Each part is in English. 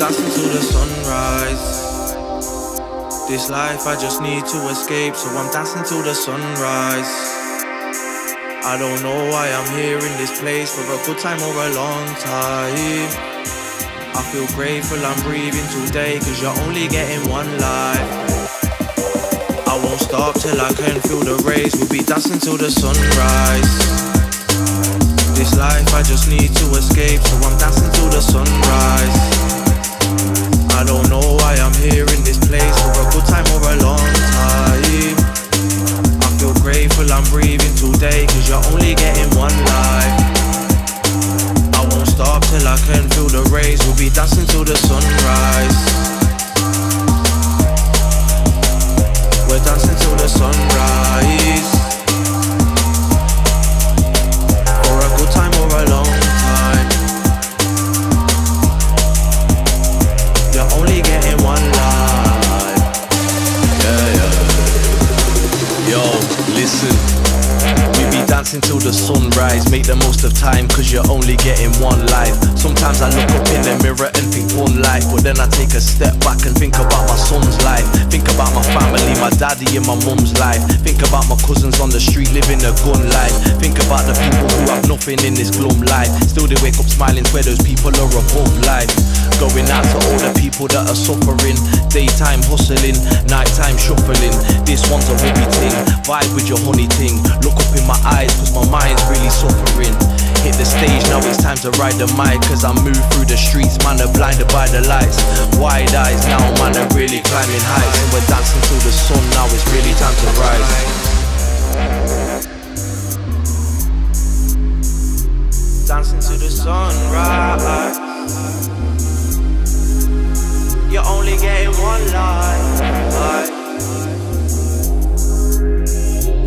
dancing till the sunrise. This life I just need to escape, so I'm dancing till the sunrise. I don't know why I'm here in this place for a good time or a long time. I feel grateful I'm breathing today, cause you're only getting one life. Won't stop till I can feel the rays, we'll be dancing till the sunrise. This life I just need to escape, so I'm dancing till the sunrise. I don't know why I'm here in this place for a good time or a long time. I feel grateful I'm breathing today, cause you're only getting one life. I won't stop till I can feel the rays, we'll be dancing till the sunrise. Listen. We be dancing till the sunrise. Make the most of time, cause you're only getting one life. Sometimes I look up in the mirror and think one life. But then I take a step back and think about my son's life. Think about my family, my daddy and my mum's life. Think about my cousins on the street living a gun life. Think about the people who have nothing in this glum life. Still they wake up smiling where those people are above life. Going out to all the people that are suffering. Daytime hustling, nighttime shuffling. This one's a hobby thing. Vibe with your honey thing. Look up in my eyes, cause my mind's really suffering. Hit the stage, now it's time to ride the mic. Cause I move through the streets, man, are blinded by the lights. Wide eyes, now man, are really climbing heights. And we're dancing till the sun, now it's really time to rise.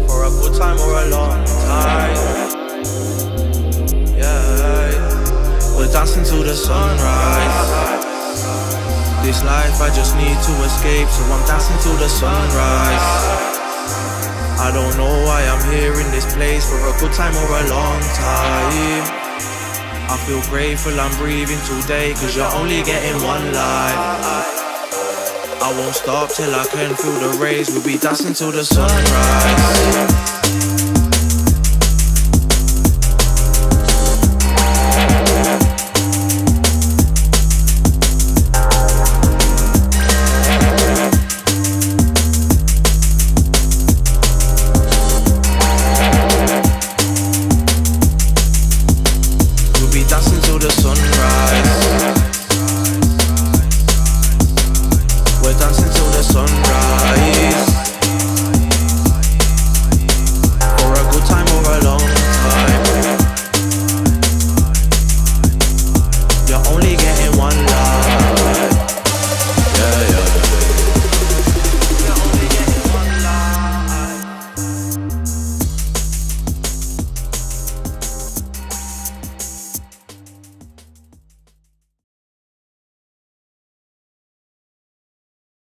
For a good time or a long time. Yeah. We're dancing to the sunrise. This life I just need to escape, so I'm dancing to the sunrise. I don't know why I'm here in this place for a good time or a long time. I feel grateful I'm breathing today, cause you're only getting one life. I won't stop till I can feel the rays. We'll be dancing till the sunrise. dancing till the sunrise. dance until the sun